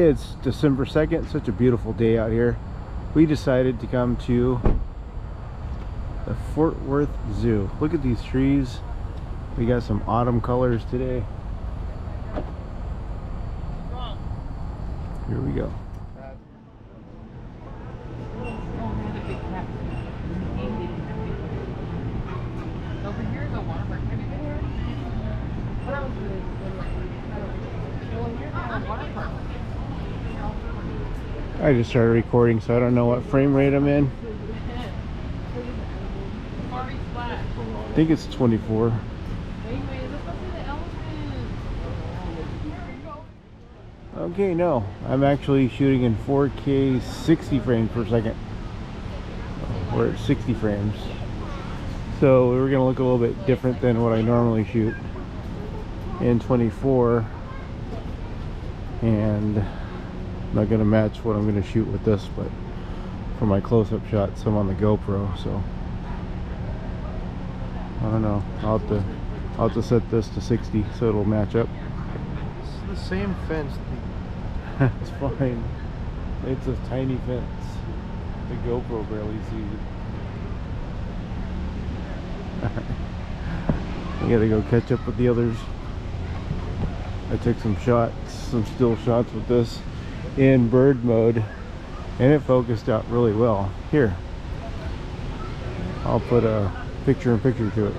It's December 2nd, such a beautiful day out here. We decided to come to the Fort Worth Zoo. Look at these trees. We got some autumn colors today. Here we go. Over here is a water park. Have you been here? When I was really little. Well, here's a water park. I just started recording, so I don't know what frame rate I'm in. I think it's 24. Anyway, let's go see the elephant. Okay, no. I'm actually shooting in 4K 60 frames per second. We're at 60 frames. So we're to look a little bit different than what I normally shoot in 24. And not going to match what I'm going to shoot with this, but for my close-up shots, I'm on the GoPro, so I don't know. I'll have to, I'll have to set this to 60 so it'll match up. It's the same fence. it's fine. It's a tiny fence. The GoPro barely sees it. I gotta go catch up with the others. I took some shots, some still shots with this in bird mode and it focused out really well. Here, I'll put a picture in picture to it.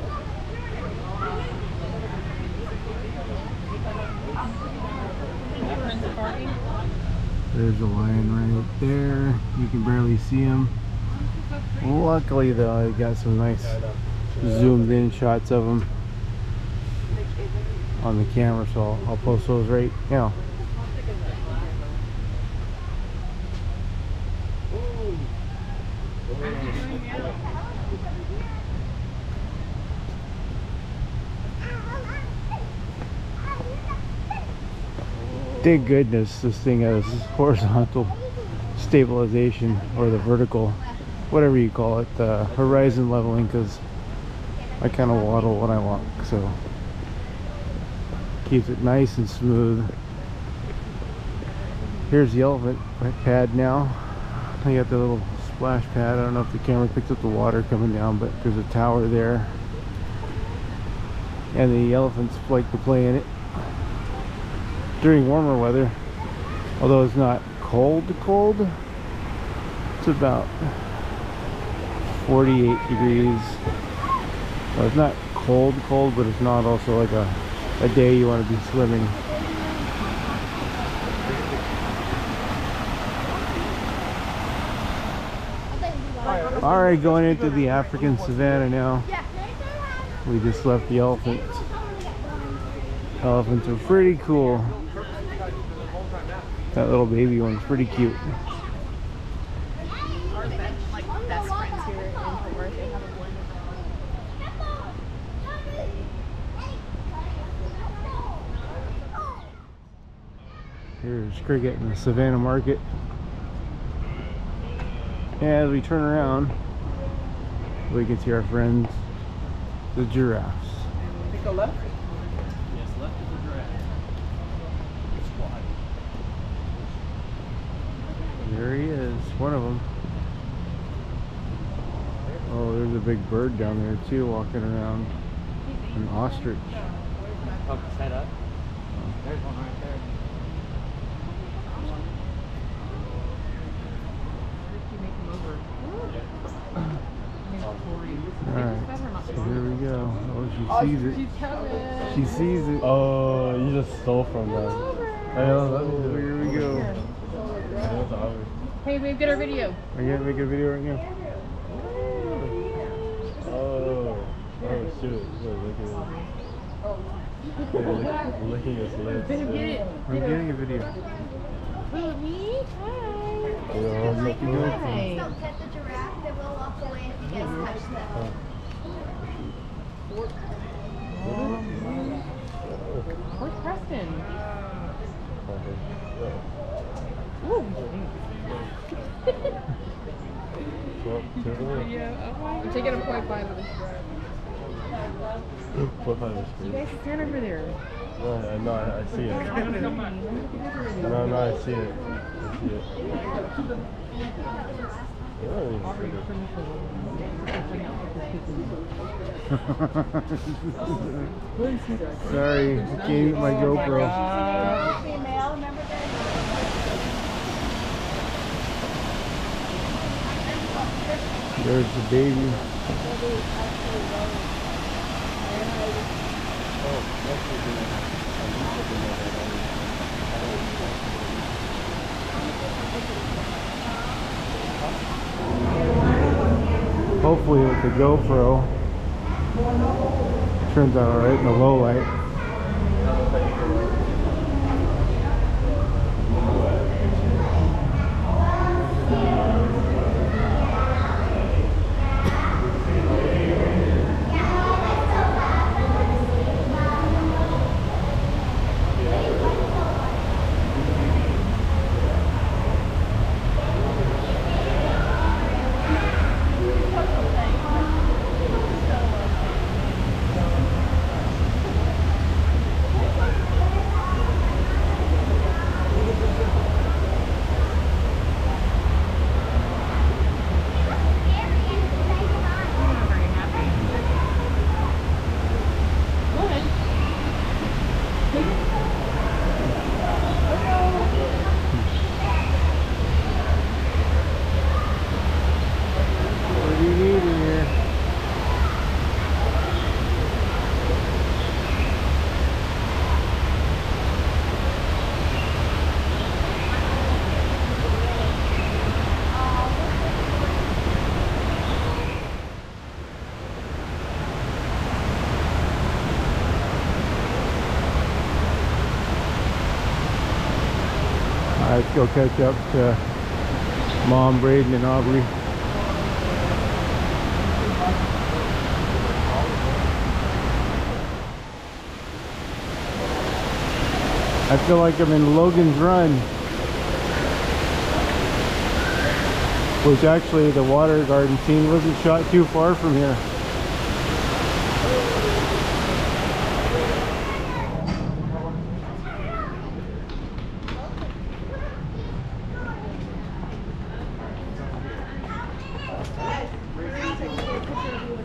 There's a lion right there. You can barely see him. Luckily though, I got some nice zoomed in shots of him on the camera, so I'll post those right now. Thank goodness this thing has horizontal stabilization or the vertical, whatever you call it, the horizon leveling because I kind of waddle when I walk, so keeps it nice and smooth. Here's the elephant pad now. I got the little splash pad. I don't know if the camera picked up the water coming down, but there's a tower there. And the elephants like to play in it during warmer weather. Although it's not cold cold. It's about 48 degrees. So it's not cold cold, but it's not also like a, a day you want to be swimming. Alright, going into the African savannah now. We just left the elephants. Elephants are pretty cool. That little baby one's pretty cute. Here's Cricket in the Savannah Market. As we turn around, we can see our friends, the giraffes. Take a left. There he is, one of them. Oh, there's a big bird down there too, walking around. An ostrich. Poke his head up. There's one right there. You make them over. Alright, so here we go. Oh, she sees it. She sees it. Oh, you just stole from them. I know, that's Oh, here we go. That's obvious. Hey, babe, get our video. Are you gonna make a video right now? Oh, oh shoot. Look, look at this. They're lick- licking his lips. Get it. I'm getting a video. Who, me? Hi. They're all licking his lips. Hi. Don't pet the giraffe, they will walk away if you guys touch them. Where's Preston? Well, turn away. Yeah, I'm taking a point five of this drive. Four five is You guys stand over there. No, I, no, I, I see it. No, no, I see it. I see it. Oh, Sorry, I can't eat my GoPro. Oh There's the baby. Hopefully with the GoPro turns out alright in the low light. Go catch up to Mom, Braden, and Aubrey. I feel like I'm in Logan's Run. Which actually the water garden scene wasn't shot too far from here.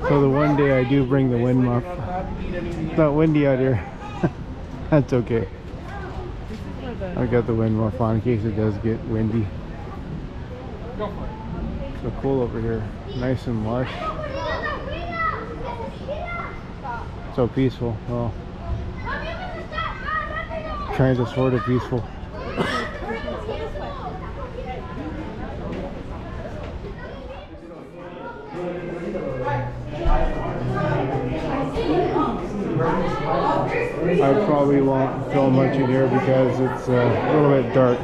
So the one day I do bring the wind muff. It's not windy out here. That's okay. I got the wind muff on in case it does get windy. So cool over here. Nice and lush. So peaceful. Well, kind of sort of peaceful. I probably won't film much in here because it's uh, a little bit dark.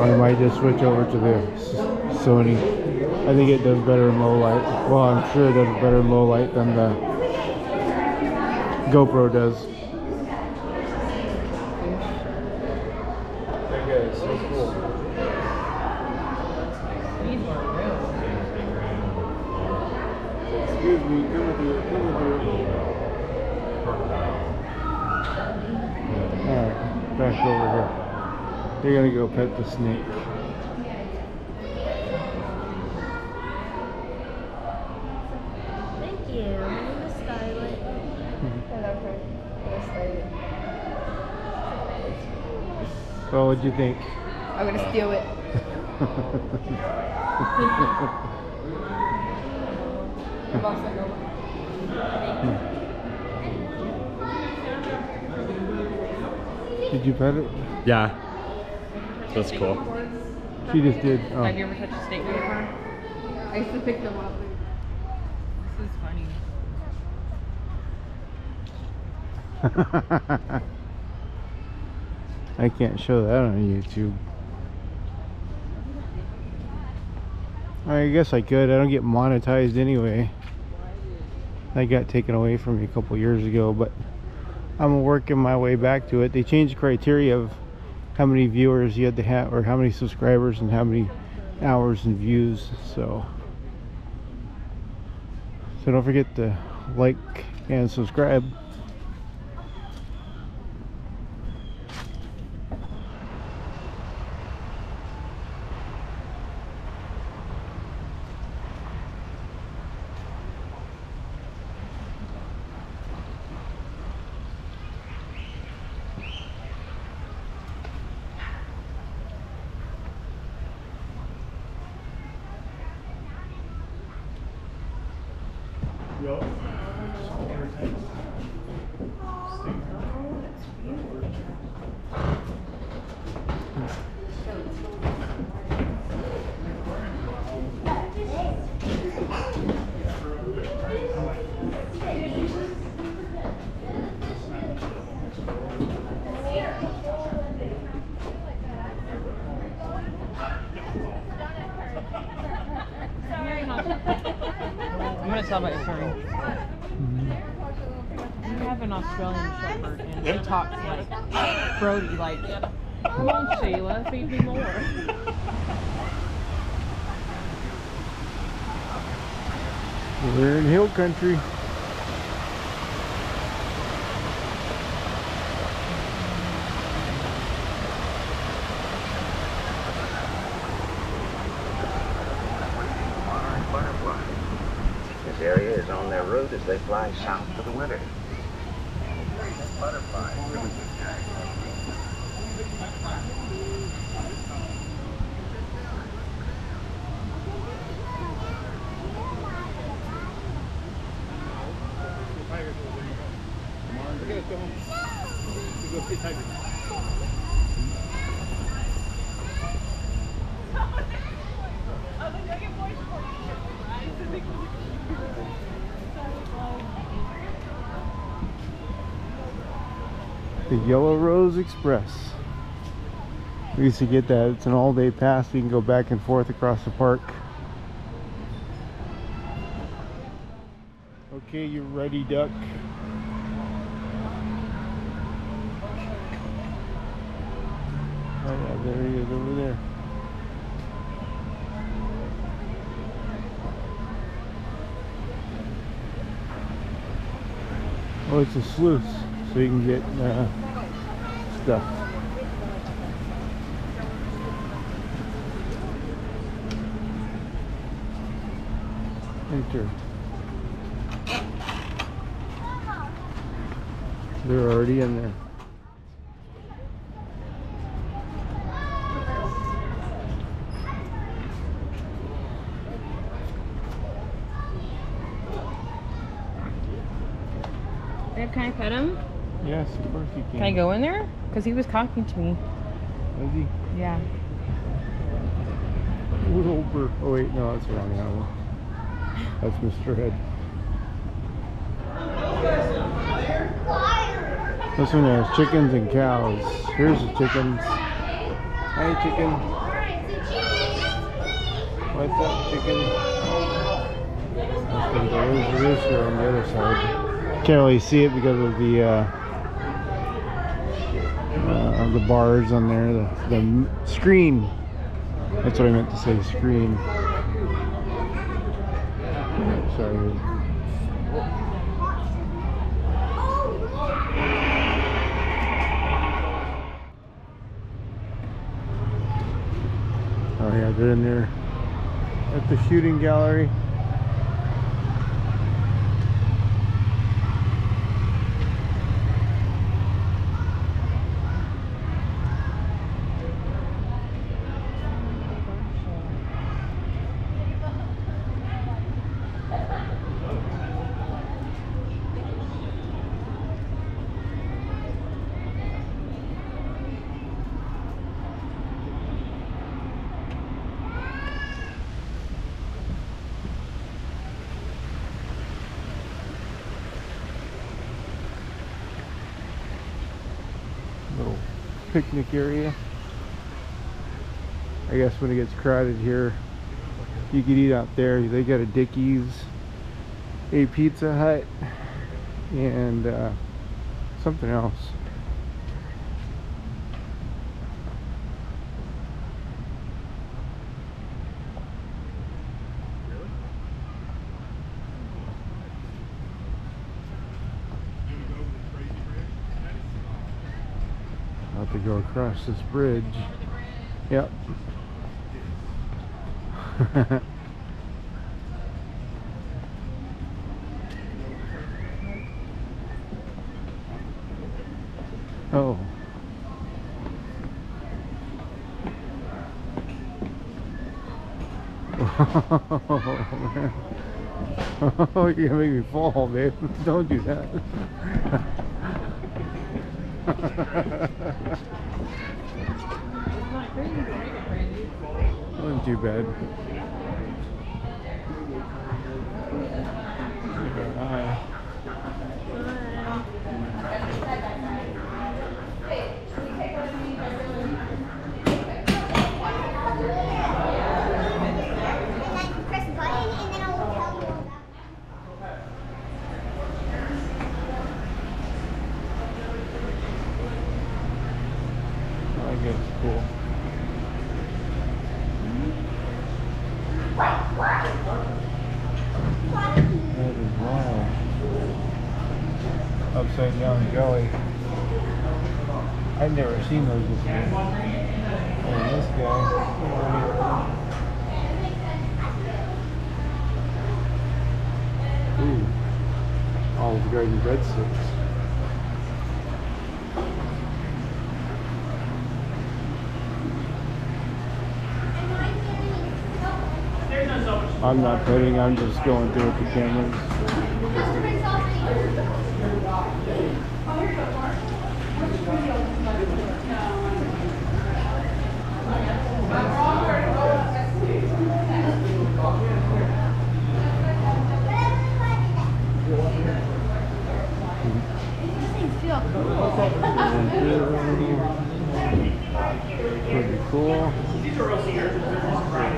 I might just switch over to the Sony. I think it does better in low light. Well, I'm sure it does better in low light than the GoPro does. Guy so cool. Excuse me, come with you, come with you. Alright, over here. You're gonna go pet the snake. Thank you. I'm gonna. I love her. I'm gonna style it. Well, what'd you think? I'm gonna steal it. Did you pet it? Yeah. That's cool. She just did. Oh. Have you ever touched a snake before? I used to pick them up. This is funny. I can't show that on YouTube. I guess I could. I don't get monetized anyway. That got taken away from me a couple years ago, but I'm working my way back to it. They changed the criteria of how many viewers you had to have, or how many subscribers and how many hours and views. So, so don't forget to like and subscribe. I'm gonna tell about your story. We have an Australian Shepherd, and he talks like Brody, like, "Come on, Sheila, feed me more." We're in hill country. monarch butterfly. This area is on their route as they fly south for the winter. Butterfly, really good guy. The Yellow Rose Express. We used to get that. It's an all-day pass. You can go back and forth across the park. Okay, you ready, duck? Oh yeah, there he is over there. Oh, it's a sluice, so you can get uh, stuff. Enter. They're already in there. Can I pet him? Yes, of course you can. Can I go in there? Because he was talking to me. Is he? Yeah. Wilbur. Oh wait, no, that's the wrong animal. That's Mr. Head. This one has chickens and cows. Here's the chickens. Hi, chicken. What's up, chicken? There's the rooster on the other side. Can't really see it because of the uh, the bars on there, the, the screen. That's what I meant to say, screen. Sorry. Oh yeah, they're in there at the shooting gallery. little picnic area. I guess when it gets crowded here, you could eat out there. They got a Dickey's, a Pizza Hut, and uh, something else. have to go across this bridge. Yep. oh. Oh, you're gonna make me fall, babe. Don't do that. It's not crazy to make it crazy. Wasn't too bad. Hi. Press button and then I'll tell you about I guess it's cool. That is wild. Upside. I've never seen those before. And this guy. Ooh. Oh, Olive Garden breadsticks. I'm not petting, I'm just going through with the cameras. Pretty cool.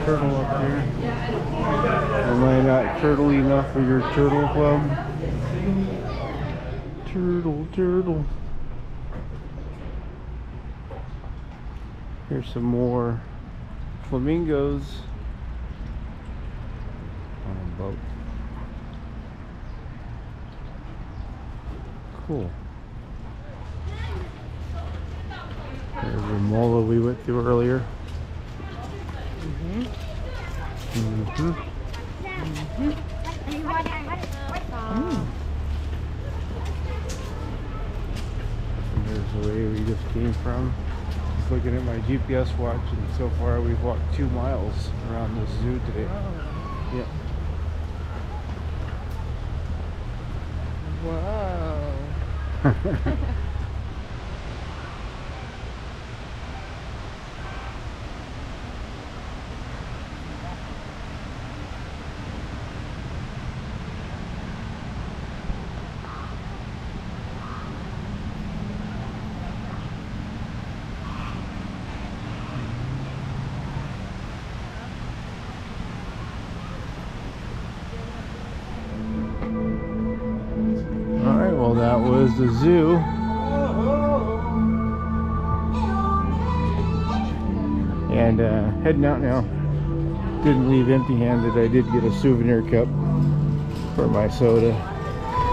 Turtle up here. Am I not turtle enough for your turtle club? Turtle, turtle. Here's some more flamingos on a boat. Cool. There's the mola we went through earlier. Mm-hmm. Mhm. And there's the way we just came from. Just looking at my GPS watch, and so far we've walked two miles around this zoo today. Yep. Whoa. All right. That was the zoo. And uh, heading out now. Didn't leave empty-handed. I did get a souvenir cup for my soda.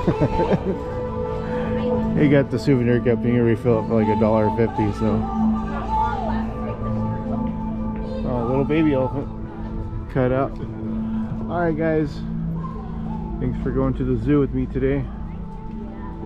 he got the souvenir cup. and You can refill it for like a dollar fifty. So, oh, little baby elephant cut out. All right, guys. Thanks for going to the zoo with me today.